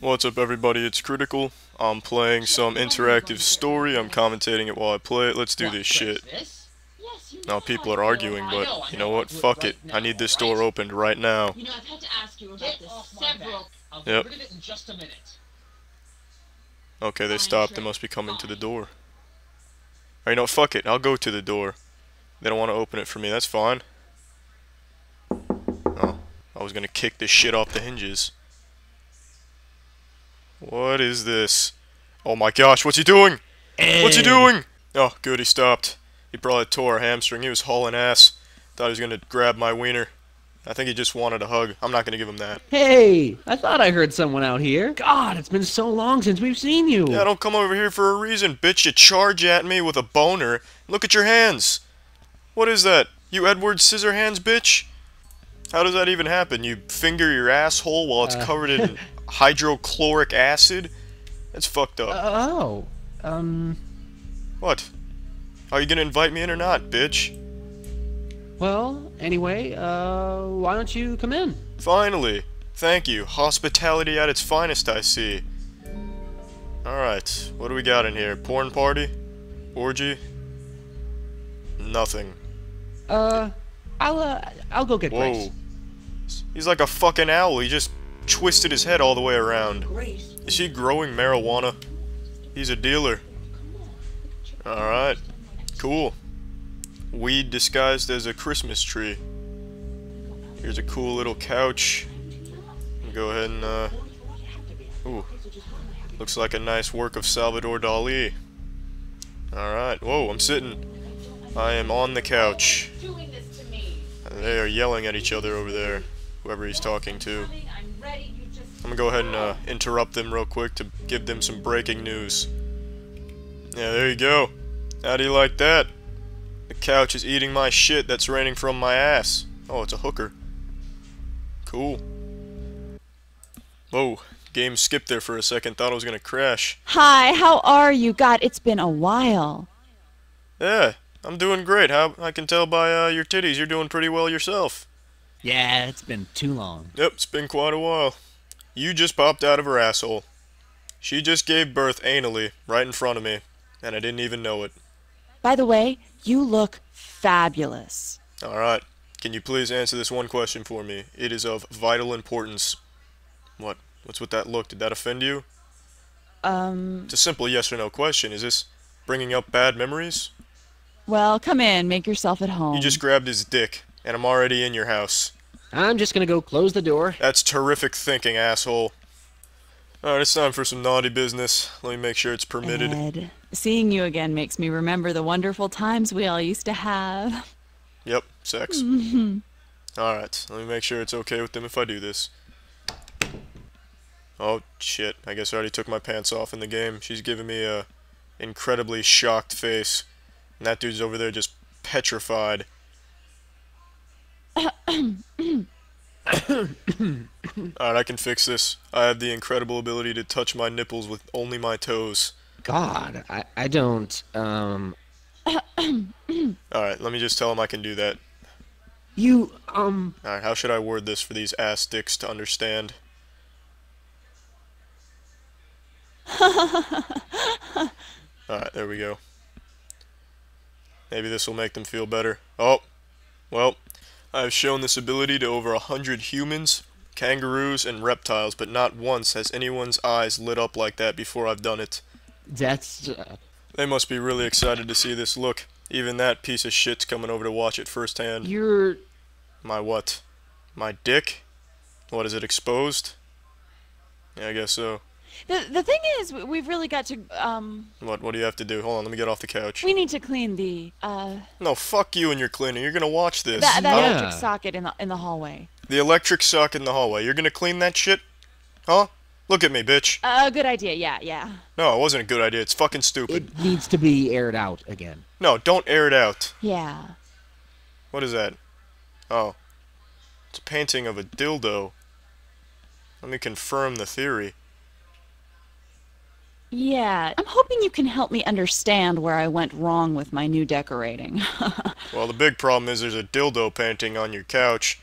What's up everybody, it's Critical. I'm playing some interactive story, I'm commentating it while I play it, let's do this shit. Now people are arguing, but you know what, fuck it. I need this door opened right now. I've to ask you about this several. I'll Yep. get rid of it in just a minute. Okay, they stopped, they must be coming to the door. Or you know, fuck it, I'll go to the door. They don't want to open it for me, that's fine. Oh, I was gonna kick this shit off the hinges. What is this? Oh my gosh, what's he doing? What's he doing? Oh, good, he stopped. He probably tore a hamstring. He was hauling ass. Thought he was gonna grab my wiener. I think he just wanted a hug. I'm not gonna give him that. Hey, I thought I heard someone out here. God, it's been so long since we've seen you. Yeah, don't come over here for a reason, bitch. You charge at me with a boner. Look at your hands. What is that? You Edward Scissorhands, bitch? How does that even happen? You finger your asshole while it's Uh. covered in hydrochloric acid? That's fucked up. oh, um, what? Are you gonna invite me in or not, bitch? well, anyway, uh, why don't you come in? Finally! Thank you. Hospitality at its finest, I see. Alright, what do we got in here? Porn party? Orgy? Nothing. Uh, I'll, uh, I'll go get Grace. Whoa. He's like a fucking owl. He just twisted his head all the way around. Is he growing marijuana? He's a dealer. Alright. Cool. Weed disguised as a Christmas tree. Here's a cool little couch. Go ahead and, uh... Ooh. Looks like a nice work of Salvador Dali. Alright. Whoa, I'm sitting. I am on the couch. Doing this to me. They are yelling at each other over there. Whoever he's talking to. I'm ready. I'm gonna go ahead and uh, interrupt them real quick to give them some breaking news. Yeah, there you go. How do you like that? The couch is eating my shit that's raining from my ass. Oh, it's a hooker. Cool. Whoa, game skipped there for a second. Thought it was gonna crash. Hi, how are you? God, it's been a while. Yeah, I'm doing great. How I can tell by uh, your titties, you're doing pretty well yourself. Yeah, it's been too long. Yep, it's been quite a while. You just popped out of her asshole. She just gave birth anally, right in front of me, and I didn't even know it. By the way, you look fabulous. Alright, can you please answer this one question for me? It is of vital importance. What? What's with that look? Did that offend you? Um, It's a simple yes or no question. Is this bringing up bad memories? well, come in, make yourself at home. You just grabbed his dick, and I'm already in your house. I'm just gonna go close the door. That's terrific thinking, asshole. Alright, it's time for some naughty business. Let me make sure it's permitted. Ed, seeing you again makes me remember the wonderful times we all used to have. Yep, sex. Mm-hmm. Alright, let me make sure it's okay with them if I do this. Oh, shit. I guess I already took my pants off in the game. She's giving me a incredibly shocked face. And that dude's over there just petrified. Alright, I can fix this. I have the incredible ability to touch my nipples with only my toes. God, I, I don't, um, Alright, let me just tell him I can do that. you, um, Alright, how should I word this for these ass dicks to understand? Alright, there we go. Maybe this will make them feel better. Oh, well, I have shown this ability to over a hundred humans, kangaroos, and reptiles, but not once has anyone's eyes lit up like that before I've done it. that's, uh, They must be really excited to see this look. Even that piece of shit's coming over to watch it firsthand. you're, My what? My dick? What is it exposed? Yeah, I guess so. The the thing is, we- we've really got to um, What what do you have to do? Hold on, let me get off the couch. we need to clean the uh No, fuck you and your cleaner. You're gonna watch this. that, that Yeah. electric socket in the in the hallway. The electric socket in the hallway. You're gonna clean that shit? Huh? Look at me, bitch. Uh, good idea. Yeah, yeah. No, it wasn't a good idea. It's fucking stupid. it needs to be aired out again. No, don't air it out. Yeah. What is that? Oh. It's a painting of a dildo. Let me confirm the theory. Yeah. I'm hoping you can help me understand where I went wrong with my new decorating. Well, the big problem is there's a dildo painting on your couch,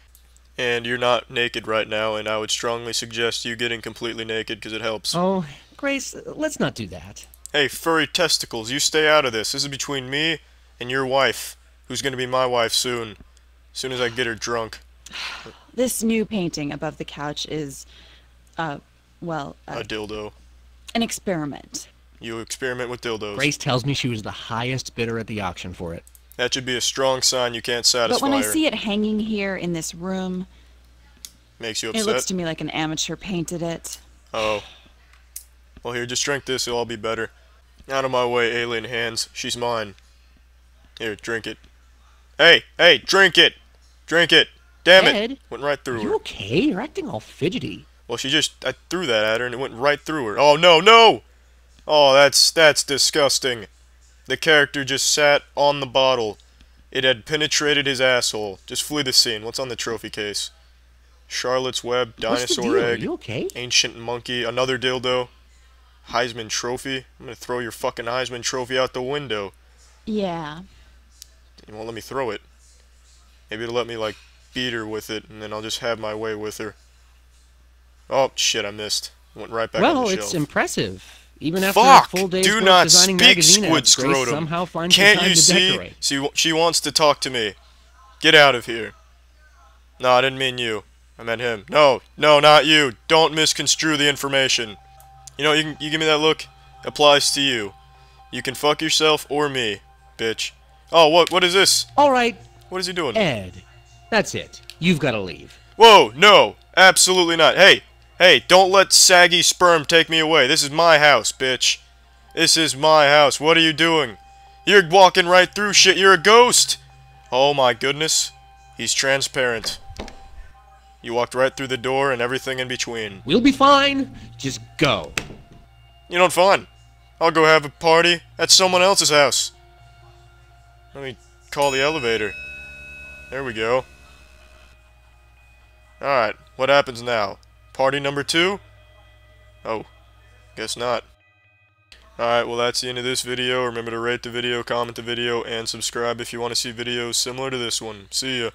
And you're not naked right now, and I would strongly suggest you getting completely naked because it helps. Oh, Grace, let's not do that. Hey, furry testicles, you stay out of this. This is between me and your wife, who's gonna be my wife soon. As soon as I get her drunk. This new painting above the couch is, uh, well, uh, A dildo. An experiment. You experiment with dildos. Grace tells me she was the highest bidder at the auction for it. That should be a strong sign you can't satisfy But when I her. see it hanging here in this room, Makes you upset. it looks to me like an amateur painted it. Oh. Well, here, just drink this. It'll all be better. Out of my way, alien hands. She's mine. Here, drink it. Hey, hey, drink it! Drink it! Damn Ed? it! Went right Are through you her. okay? You're acting all fidgety. Well, she just, I threw that at her and it went right through her. Oh, no, no! Oh, that's, that's disgusting. The character just sat on the bottle. It had penetrated his asshole. Just flee the scene. What's on the trophy case? Charlotte's Web, Dinosaur Egg, okay? Ancient Monkey, another dildo, Heisman Trophy. I'm gonna throw your fucking Heisman Trophy out the window. Yeah. You won't let me throw it. Maybe it'll let me, like, beat her with it, and then I'll just have my way with her. Oh, shit, I missed. Went right back Well, the it's impressive. Even after Fuck! a full day's Do not designing speak, magazine squid ads, scrotum. somehow finds Can't time you to see? decorate. She, she wants to talk to me. Get out of here. No, I didn't mean you. I meant him. No, no, not you. Don't misconstrue the information. You know, you, can, you give me that look? Applies to you. You can fuck yourself or me, bitch. Oh, what? What is this? All right, What is he doing? Ed. That's it. You've got to leave. Whoa, no, absolutely not. Hey, hey, don't let saggy sperm take me away. This is my house, bitch. This is my house. What are you doing? You're walking right through shit. You're a ghost. Oh my goodness. He's transparent. You walked right through the door and everything in between. We'll be fine. Just go. You know, fine. I'll go have a party at someone else's house. Let me call the elevator. There we go. Alright, what happens now? Party number two? Oh, guess not. Alright, well that's the end of this video. Remember to rate the video, comment the video, and subscribe if you want to see videos similar to this one. See ya.